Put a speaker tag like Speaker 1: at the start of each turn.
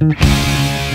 Speaker 1: Música